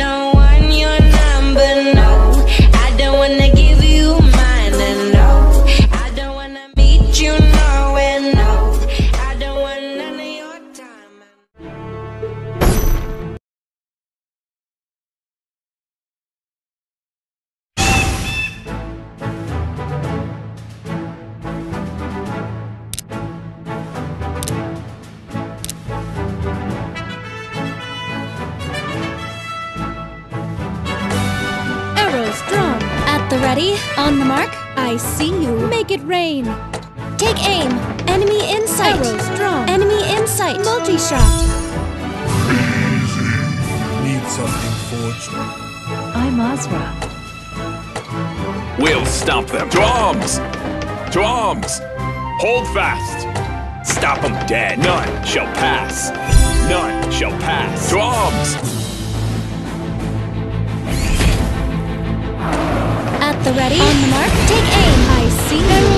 don't ready. On the mark. I see you. Make it rain. Take aim. Enemy in sight. Arrows drawn. Enemy in sight. Multi-shot. Need something forged. I'm Azra. We'll stomp them. To arms! To arms! Hold fast! Stop them dead. None shall pass. None shall pass. To arms! The ready. On the mark. Take aim. I see you.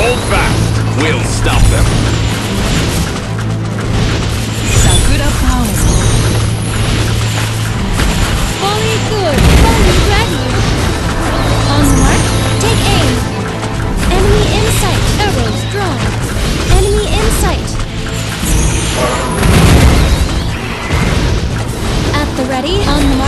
Hold fast! We'll stop them. At the ready. On the mark.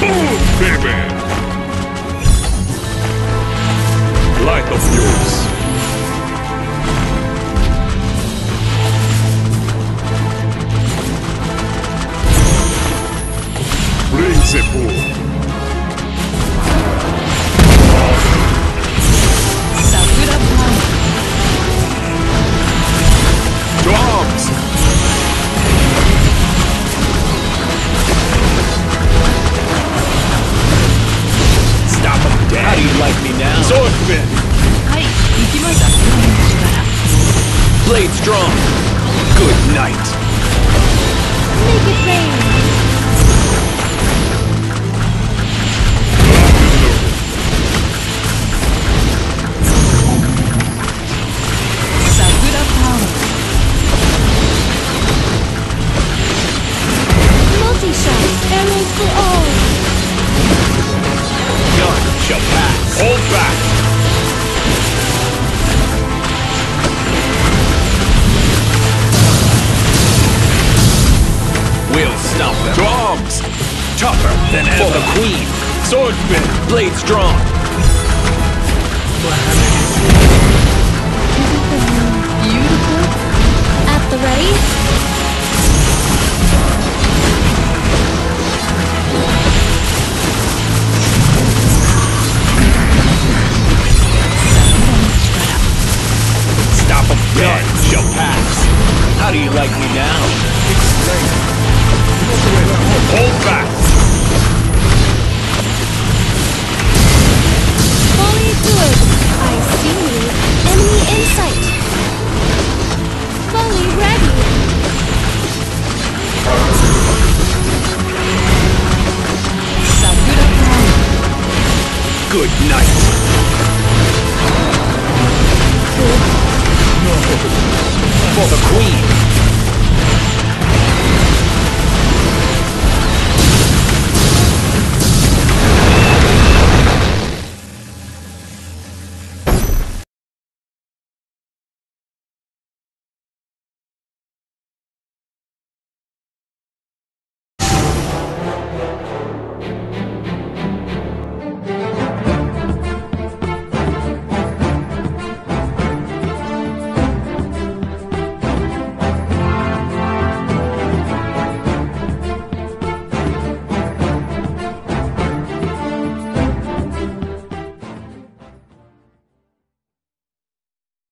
Boom, baby! Of yours. Bring Good night! Make it rain. Sword spin, blade strong. Beautiful. At the ready. Stop him dead. Shall pass. How do you like me now? Good night. For the queen.